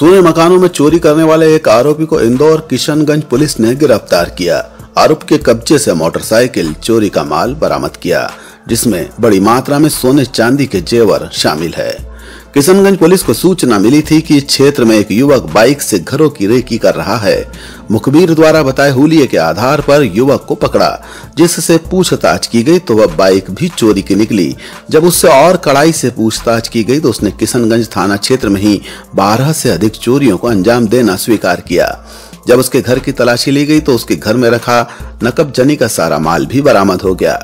सोने मकानों में चोरी करने वाले एक आरोपी को इंदौर किशनगंज पुलिस ने गिरफ़्तार किया। आरोप के कब्जे से मोटरसाइकिल, चोरी का माल बरामद किया, जिसमें बड़ी मात्रा में सोने चांदी के जेवर शामिल है। किशनगंज पुलिस को सूचना मिली थी कि क्षेत्र में एक युवक बाइक से घरों की रेकी कर रहा है। मुखबिर द्वारा बताए हुलिये के आधार पर युवक को पकड़ा, जिससे पूछताछ की गई तो वह बाइक भी चोरी की निकली। जब उससे और कड़ाई से पूछताछ की गई तो उसने किशनगंज थाना क्षेत्र में ही बारह से अधिक चोरियों को अंजाम देना स्वीकार किया। जब उसके घर की तलाशी ली गई तो उसके घर में रखा नकब जनी का सारा माल भी बरामद हो गया।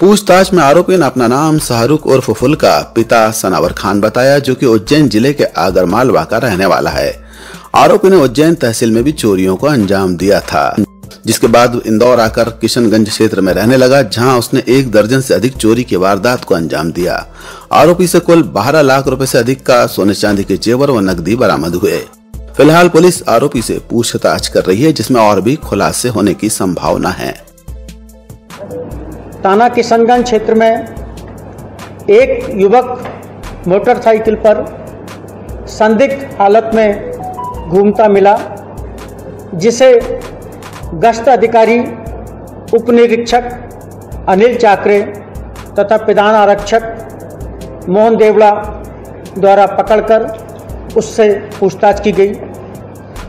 पूछताछ में आरोपी ने अपना नाम शाहरुख उर्फ़ फुल का पिता सनावर खान बताया, जो कि उज्जैन ज़िले के आगर मालवा का रहने वाला है। आरोपी ने उज्जैन तहसील में भी चोरियों को अंजाम दिया था, जिसके बाद इंदौर आकर किशनगंज क्षेत्र में रहने लगा, जहाँ उसने एक दर्जन से अधिक चोरी की वारदात को अंजाम दिया। आरोपी से कुल बारह लाख रुपए से अधिक का सोने चांदी के जेवर व नकदी बरामद हुए। फ़िलहाल पुलिस आरोपी से पूछताछ कर रही है, जिसमें और भी खुलासे होने की संभावना है। ताना किशनगंज क्षेत्र में एक युवक मोटरसाइकिल पर संदिग्ध हालत में घूमता मिला, जिसे गश्त अधिकारी उप निरीक्षक अनिल चाकरे तथा प्रधान आरक्षक मोहन देवड़ा द्वारा पकड़कर उससे पूछताछ की गई।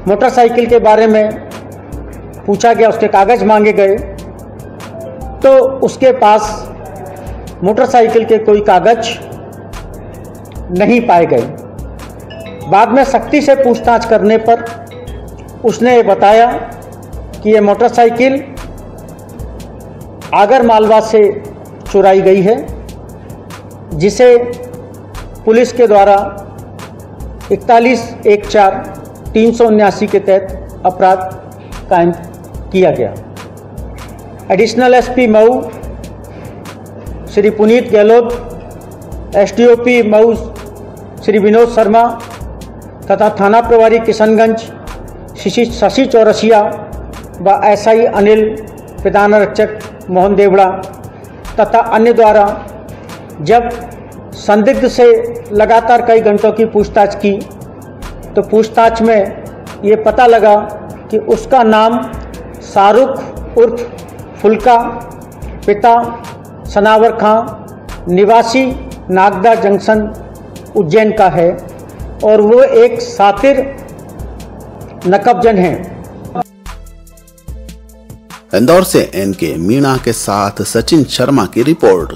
मोटरसाइकिल के बारे में पूछा गया, उसके कागज़ मांगे गए। तो उसके पास मोटरसाइकिल के कोई कागज़ नहीं पाए गए। बाद में सख्ती से पूछताछ करने पर उसने ये बताया कि ये मोटरसाइकिल आगर मालवा से चुराई गई है, जिसे पुलिस के द्वारा इकतालीस एक चार तीन सौ उन्यासी के तहत अपराध कायम किया गया। Additional SP Mau Shri Puneet Gehlot SDOP Mau Shri Vinod Sharma तथा थाना प्रभारी किशनगंज, शशि शशि चौरसिया व एसआई अनिल, प्रधान आरक्षक मोहन देवड़ा, तथा अन्य द्वारा जब संदिग्ध से लगातार कई घंटों की पूछताछ की तो पूछताछ में ये पता लगा कि उसका नाम शाहरुख उर्फ़ फुलका, पिता, सनावर खां, निवासी नागदा जंक्शन उज्जैन का है और वो एक सातिर नकबजन है। इंदौर से एन के मीणा के साथ सचिन शर्मा की रिपोर्ट।